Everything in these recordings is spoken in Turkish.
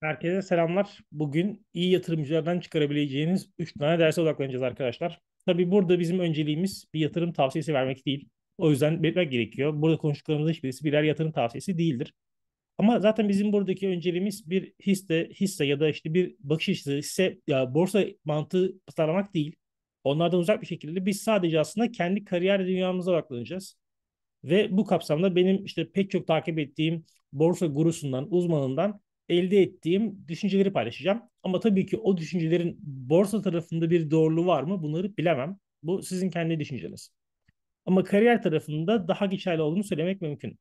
Herkese selamlar. Bugün iyi yatırımcılardan çıkarabileceğiniz 3 tane derse odaklanacağız arkadaşlar. Tabii burada bizim önceliğimiz bir yatırım tavsiyesi vermek değil. O yüzden belirtmek gerekiyor. Burada konuştuklarımızın hiçbirisi birer yatırım tavsiyesi değildir. Ama zaten bizim buradaki önceliğimiz bir hisse, hisse ya da işte bir bakış açısı, hisse ya borsa mantığı tasarlamak değil. Onlardan uzak bir şekilde biz sadece aslında kendi kariyer dünyamıza odaklanacağız. Ve bu kapsamda benim işte pek çok takip ettiğim borsa gurusundan, uzmanından elde ettiğim düşünceleri paylaşacağım. Ama tabii ki o düşüncelerin borsa tarafında bir doğruluğu var mı bunları bilemem. Bu sizin kendi düşünceniz. Ama kariyer tarafında daha geçerli olduğunu söylemek mümkün.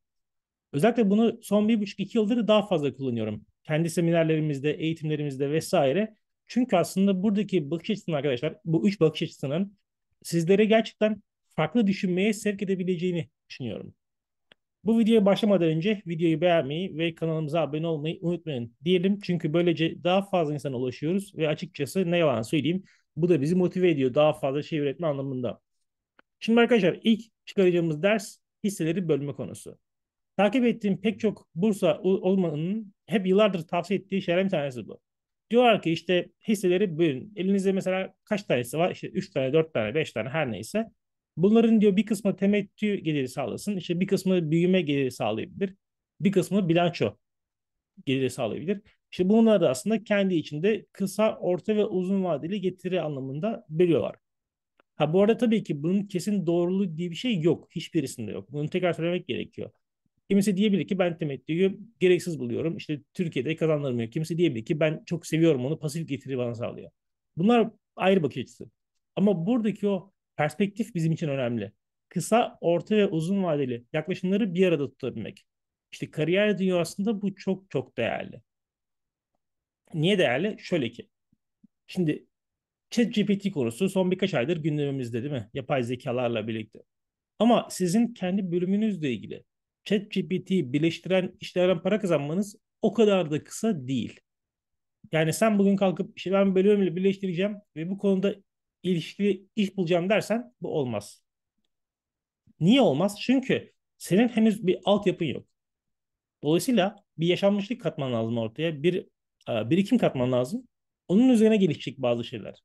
Özellikle bunu son bir buçuk iki yıldır daha fazla kullanıyorum. Kendi seminerlerimizde, eğitimlerimizde vesaire. Çünkü aslında buradaki bakış açısının arkadaşlar, bu üç bakış açısının sizlere gerçekten farklı düşünmeye sevk edebileceğini düşünüyorum. Bu videoya başlamadan önce videoyu beğenmeyi ve kanalımıza abone olmayı unutmayın diyelim. Çünkü böylece daha fazla insana ulaşıyoruz ve açıkçası ne yalan söyleyeyim bu da bizi motive ediyor daha fazla şey üretme anlamında. Şimdi arkadaşlar ilk çıkaracağımız ders hisseleri bölme konusu. Takip ettiğim pek çok bursa olmanın hep yıllardır tavsiye ettiği şeylerden bir tanesi bu. Diyorlar ki işte hisseleri bölün. Elinizde mesela kaç tanesi var? İşte 3 tane, 4 tane, 5 tane her neyse. Bunların diyor bir kısmı temettü geliri sağlasın. İşte bir kısmı büyüme geliri sağlayabilir. Bir kısmı bilanço geliri sağlayabilir. İşte bunlar da aslında kendi içinde kısa, orta ve uzun vadeli getiri anlamında veriyorlar. Ha bu arada tabii ki bunun kesin doğruluğu diye bir şey yok. Hiçbirisinde yok. Bunu tekrar söylemek gerekiyor. Kimisi diyebilir ki ben temettüyü gereksiz buluyorum. İşte Türkiye'de kazandırmıyor. Kimisi diyebilir ki ben çok seviyorum onu pasif getiri bana sağlıyor. Bunlar ayrı bakış açısı. Ama buradaki o perspektif bizim için önemli. Kısa, orta ve uzun vadeli yaklaşımları bir arada tutabilmek. İşte kariyer dünyasında bu çok çok değerli. Niye değerli? Şöyle ki. Şimdi ChatGPT konusu son birkaç aydır gündemimizde değil mi? Yapay zekalarla birlikte. Ama sizin kendi bölümünüzle ilgili ChatGPT'yi birleştiren işlerden para kazanmanız o kadar da kısa değil. Yani sen bugün kalkıp işte ben bölümümle birleştireceğim ve bu konuda ilişkili iş bulacağım dersen bu olmaz. Niye olmaz? Çünkü senin henüz bir altyapın yok. Dolayısıyla bir yaşanmışlık katman lazım ortaya. Bir e, birikim katman lazım. Onun üzerine gelişecek bazı şeyler.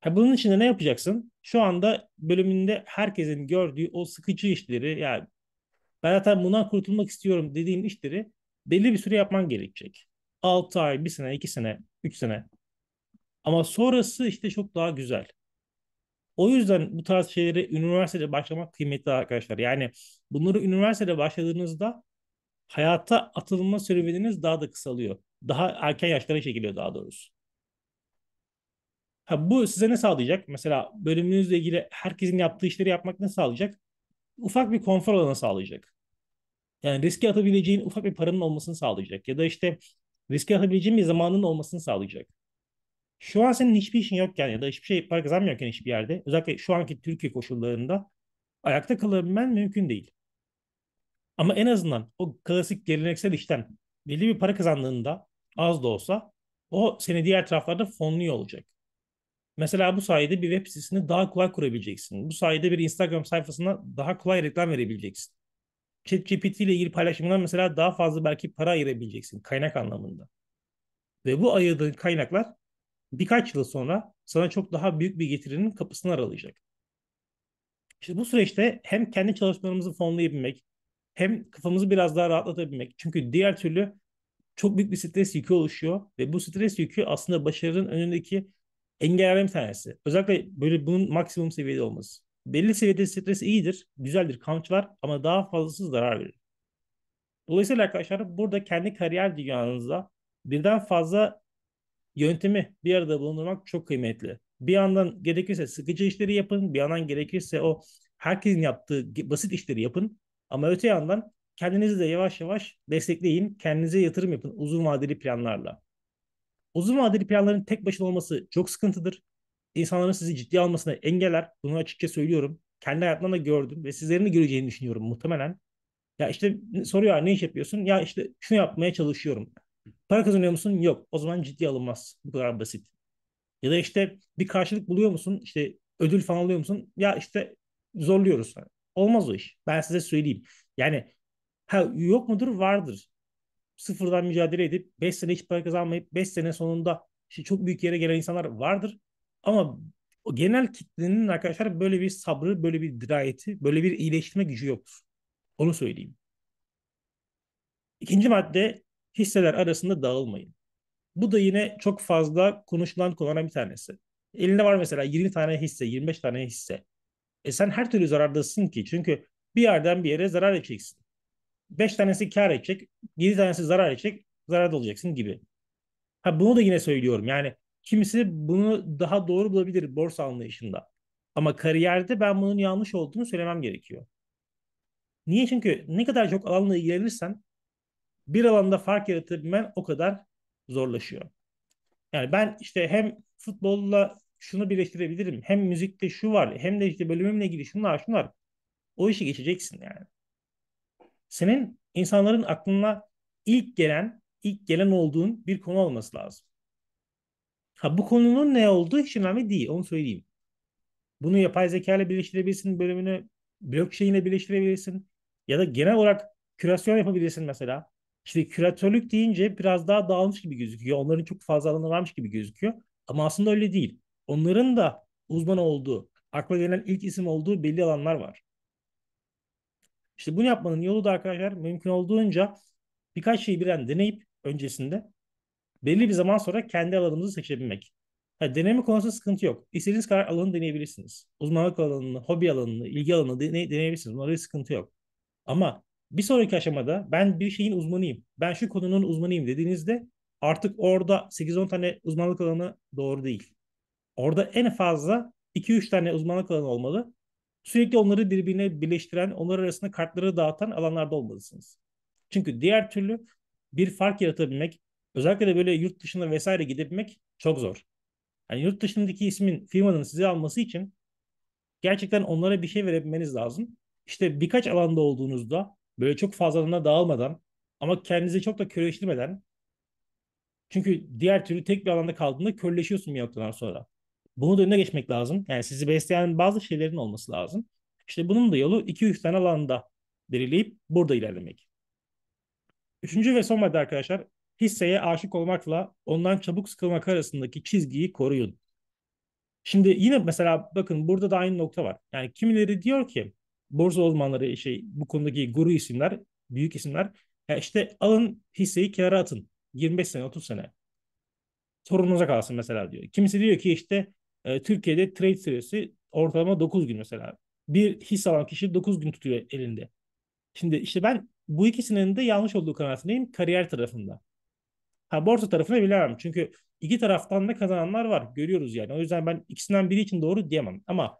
Ha, bunun için de ne yapacaksın? Şu anda bölümünde herkesin gördüğü o sıkıcı işleri yani ben zaten bundan kurtulmak istiyorum dediğin işleri belli bir süre yapman gerekecek. 6 ay, 1 sene, 2 sene, 3 sene. Ama sonrası işte çok daha güzel. O yüzden bu tarz şeyleri üniversitede başlamak kıymetli arkadaşlar. Yani bunları üniversitede başladığınızda hayata atılma serüveniniz daha da kısalıyor. Daha erken yaşlara çekiliyor daha doğrusu. Ha, bu size ne sağlayacak? Mesela bölümünüzle ilgili herkesin yaptığı işleri yapmak ne sağlayacak? Ufak bir konfor alanı sağlayacak. Yani riske atabileceğin ufak bir paranın olmasını sağlayacak. Ya da işte riske atabileceğin bir zamanın olmasını sağlayacak. Şu an senin hiçbir işin yokken ya da hiçbir şey para kazanmıyorken hiçbir yerde özellikle şu anki Türkiye koşullarında ayakta kalabilmen mümkün değil. Ama en azından o klasik geleneksel işten belli bir para kazandığında az da olsa o seni diğer taraflarda fonluyor olacak. Mesela bu sayede bir web sitesini daha kolay kurabileceksin. Bu sayede bir Instagram sayfasına daha kolay reklam verebileceksin. ChatGPT ile ilgili paylaşımından mesela daha fazla belki para ayırabileceksin kaynak anlamında. Ve bu ayırdığın kaynaklar birkaç yıl sonra sana çok daha büyük bir getirinin kapısını aralayacak. İşte bu süreçte hem kendi çalışmalarımızı fonlayabilmek hem kafamızı biraz daha rahatlatabilmek. Çünkü diğer türlü çok büyük bir stres yükü oluşuyor ve bu stres yükü aslında başarının önündeki engellerden bir tanesi. Özellikle böyle bunun maksimum seviyede olması. Belli seviyede stres iyidir, güzeldir, kanç var ama daha fazlası zarar verir. Dolayısıyla arkadaşlar burada kendi kariyer dünyanızda birden fazla yöntemi bir arada bulundurmak çok kıymetli. Bir yandan gerekirse sıkıcı işleri yapın, bir yandan gerekirse o herkesin yaptığı basit işleri yapın. Ama öte yandan kendinizi de yavaş yavaş destekleyin, kendinize yatırım yapın uzun vadeli planlarla. Uzun vadeli planların tek başına olması çok sıkıntıdır. İnsanların sizi ciddiye almasına engeller. Bunu açıkça söylüyorum. Kendi hayatımda da gördüm ve sizlerin de göreceğini düşünüyorum muhtemelen. Ya işte soruyor ne iş yapıyorsun? Ya işte şunu yapmaya çalışıyorum. Para kazanıyor musun? Yok. O zaman ciddi alınmaz. Bu kadar basit. Ya da işte bir karşılık buluyor musun? İşte ödül falan alıyor musun? Ya işte zorluyoruz. Olmaz o iş. Ben size söyleyeyim. Yani ha, yok mudur? Vardır. sıfırdan mücadele edip 5 sene hiç para kazanmayıp 5 sene sonunda işte çok büyük yere gelen insanlar vardır. Ama o genel kitlenin arkadaşlar böyle bir sabrı, böyle bir dirayeti, böyle bir iyileştirme gücü yoktur. Onu söyleyeyim. İkinci madde hisseler arasında dağılmayın. Bu da yine çok fazla konuşulan konulardan bir tanesi. Elinde var mesela 20 tane hisse, 25 tane hisse. E sen her türlü zarardasın ki. Çünkü bir yerden bir yere zarar edeceksin. 5 tanesi kar edecek, 7 tanesi zarar edecek, zarar olacaksın gibi. Ha bunu da yine söylüyorum. Yani kimisi bunu daha doğru bulabilir borsa anlayışında. Ama kariyerde ben bunun yanlış olduğunu söylemem gerekiyor. Niye? Çünkü ne kadar çok alanla ilgilenirsen bir alanda fark yaratabilmen o kadar zorlaşıyor. Yani ben işte hem futbolla şunu birleştirebilirim. Hem müzikte şu var. Hem de işte bölümümle ilgili şunlar şunlar. O işi geçeceksin yani. Senin insanların aklına ilk gelen, ilk gelen olduğun bir konu olması lazım. Ha bu konunun ne olduğu hiç önemli değil. Onu söyleyeyim. Bunu yapay zeka ile birleştirebilirsin bölümünü. Blockchain ile birleştirebilirsin. Ya da genel olarak kürasyon yapabilirsin mesela. İşte küratörlük deyince biraz daha dağılmış gibi gözüküyor. Onların çok fazla alanı varmış gibi gözüküyor. Ama aslında öyle değil. Onların da uzman olduğu, akla gelen ilk isim olduğu belli alanlar var. İşte bunu yapmanın yolu da arkadaşlar mümkün olduğunca birkaç şeyi birden deneyip öncesinde belli bir zaman sonra kendi alanınızı seçebilmek. Ha, deneme konusunda sıkıntı yok. İstediğiniz kadar alanı deneyebilirsiniz. Uzmanlık alanını, hobi alanını, ilgi alanını deney deneyebilirsiniz. Bunlarda sıkıntı yok. Ama bir sonraki aşamada ben bir şeyin uzmanıyım. Ben şu konunun uzmanıyım dediğinizde artık orada 8-10 tane uzmanlık alanı doğru değil. Orada en fazla 2-3 tane uzmanlık alanı olmalı. Sürekli onları birbirine birleştiren, onlar arasında kartları dağıtan alanlarda olmalısınız. Çünkü diğer türlü bir fark yaratabilmek, özellikle de böyle yurt dışına vesaire gidebilmek çok zor. Yani yurt dışındaki ismin firmanın sizi alması için gerçekten onlara bir şey verebilmeniz lazım. İşte birkaç alanda olduğunuzda böyle çok fazla alana dağılmadan ama kendinizi çok da köreleştirmeden çünkü diğer türlü tek bir alanda kaldığında körleşiyorsun bir noktadan sonra. Bunu da önüne geçmek lazım. Yani sizi besleyen bazı şeylerin olması lazım. İşte bunun da yolu 2-3 tane alanda belirleyip burada ilerlemek. Üçüncü ve son madde arkadaşlar hisseye aşık olmakla ondan çabuk sıkılmak arasındaki çizgiyi koruyun. Şimdi yine mesela bakın burada da aynı nokta var. Yani kimileri diyor ki borsa uzmanları şey bu konudaki guru isimler, büyük isimler ya işte alın hisseyi kenara atın. 25 sene, 30 sene. Sorunuza kalsın mesela diyor. Kimisi diyor ki işte e, Türkiye'de trade süresi ortalama 9 gün mesela. Bir hisse alan kişi 9 gün tutuyor elinde. Şimdi işte ben bu ikisinin de yanlış olduğu kanaatindeyim kariyer tarafında. Ha borsa tarafını bilemem. Çünkü iki taraftan da kazananlar var. Görüyoruz yani. O yüzden ben ikisinden biri için doğru diyemem. Ama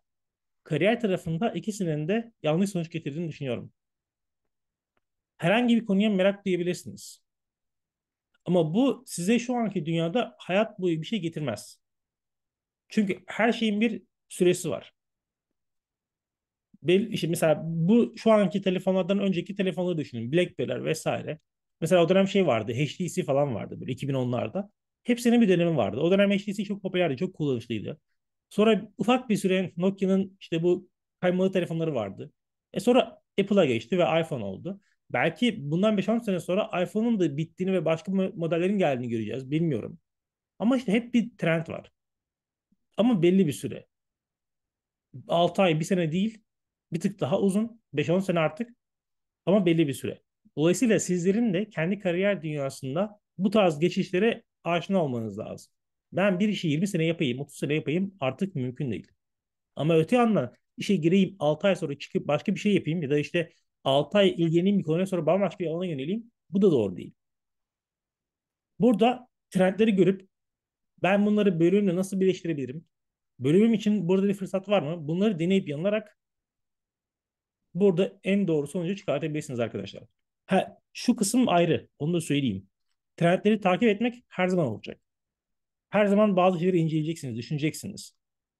kariyer tarafında ikisinin de yanlış sonuç getirdiğini düşünüyorum. Herhangi bir konuya merak duyabilirsiniz. Ama bu size şu anki dünyada hayat boyu bir şey getirmez. Çünkü her şeyin bir süresi var. Belli, işte mesela bu şu anki telefonlardan önceki telefonları düşünün. BlackBerry'ler vesaire. Mesela o dönem şey vardı. HTC falan vardı böyle 2010'larda. Hepsinin bir dönemi vardı. O dönem HTC çok popülerdi, çok kullanışlıydı. Sonra ufak bir süre Nokia'nın işte bu kaymalı telefonları vardı. E sonra Apple'a geçti ve iPhone oldu. Belki bundan 5-10 sene sonra iPhone'un da bittiğini ve başka modellerin geldiğini göreceğiz. Bilmiyorum. Ama işte hep bir trend var. Ama belli bir süre. 6 ay, bir sene değil. Bir tık daha uzun. 5-10 sene artık. Ama belli bir süre. Dolayısıyla sizlerin de kendi kariyer dünyasında bu tarz geçişlere aşina olmanız lazım. Ben bir işi 20 sene yapayım, 30 sene yapayım artık mümkün değil. Ama öte yandan işe gireyim 6 ay sonra çıkıp başka bir şey yapayım ya da işte 6 ay ilgileneyim bir konuya sonra bambaşka bir alana yöneleyim. Bu da doğru değil. Burada trendleri görüp ben bunları bölümle nasıl birleştirebilirim? Bölümüm için burada bir fırsat var mı? Bunları deneyip yanılarak burada en doğru sonucu çıkartabilirsiniz arkadaşlar. Ha, şu kısım ayrı. Onu da söyleyeyim. Trendleri takip etmek her zaman olacak. Her zaman bazı şeyleri inceleyeceksiniz, düşüneceksiniz.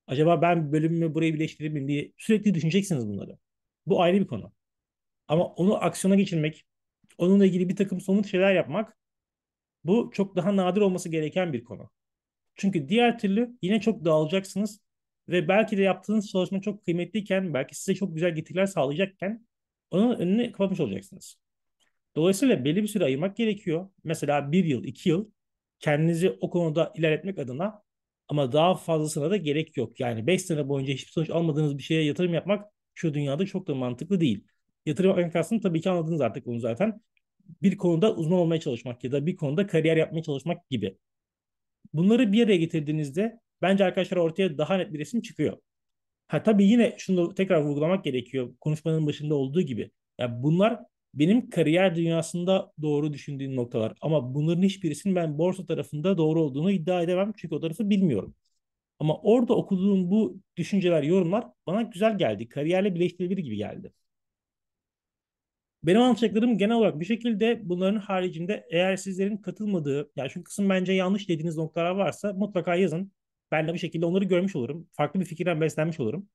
Acaba ben bölümümü buraya birleştirebilir diye sürekli düşüneceksiniz bunları. Bu ayrı bir konu. Ama onu aksiyona geçirmek, onunla ilgili bir takım somut şeyler yapmak bu çok daha nadir olması gereken bir konu. Çünkü diğer türlü yine çok dağılacaksınız ve belki de yaptığınız çalışma çok kıymetliyken, belki size çok güzel getiriler sağlayacakken onun önünü kapatmış olacaksınız. Dolayısıyla belli bir süre ayırmak gerekiyor. Mesela bir yıl, iki yıl kendinizi o konuda ilerletmek adına ama daha fazlasına da gerek yok. Yani beş sene boyunca hiçbir sonuç almadığınız bir şeye yatırım yapmak şu dünyada çok da mantıklı değil. Yatırım yapmak kastım tabii ki anladınız artık bunu zaten. Bir konuda uzman olmaya çalışmak ya da bir konuda kariyer yapmaya çalışmak gibi. Bunları bir araya getirdiğinizde bence arkadaşlar ortaya daha net bir resim çıkıyor. Ha tabii yine şunu tekrar vurgulamak gerekiyor. Konuşmanın başında olduğu gibi. Ya bunlar benim kariyer dünyasında doğru düşündüğüm noktalar. Ama bunların hiçbirisinin ben borsa tarafında doğru olduğunu iddia edemem. Çünkü o tarafı bilmiyorum. Ama orada okuduğum bu düşünceler, yorumlar bana güzel geldi. Kariyerle birleştirilebilir gibi geldi. Benim anlatacaklarım genel olarak bir şekilde bunların haricinde eğer sizlerin katılmadığı, yani şu kısım bence yanlış dediğiniz noktalar varsa mutlaka yazın. Ben de bir şekilde onları görmüş olurum. Farklı bir fikirden beslenmiş olurum.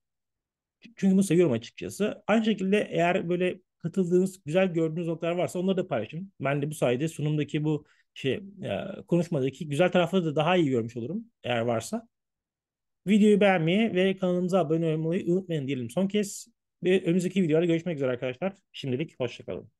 Çünkü bunu seviyorum açıkçası. Aynı şekilde eğer böyle katıldığınız, güzel gördüğünüz noktalar varsa onları da paylaşın. Ben de bu sayede sunumdaki bu şey e, konuşmadaki güzel tarafları da daha iyi görmüş olurum eğer varsa. Videoyu beğenmeyi ve kanalımıza abone olmayı unutmayın diyelim son kez. Ve önümüzdeki videolarda görüşmek üzere arkadaşlar. Şimdilik hoşçakalın.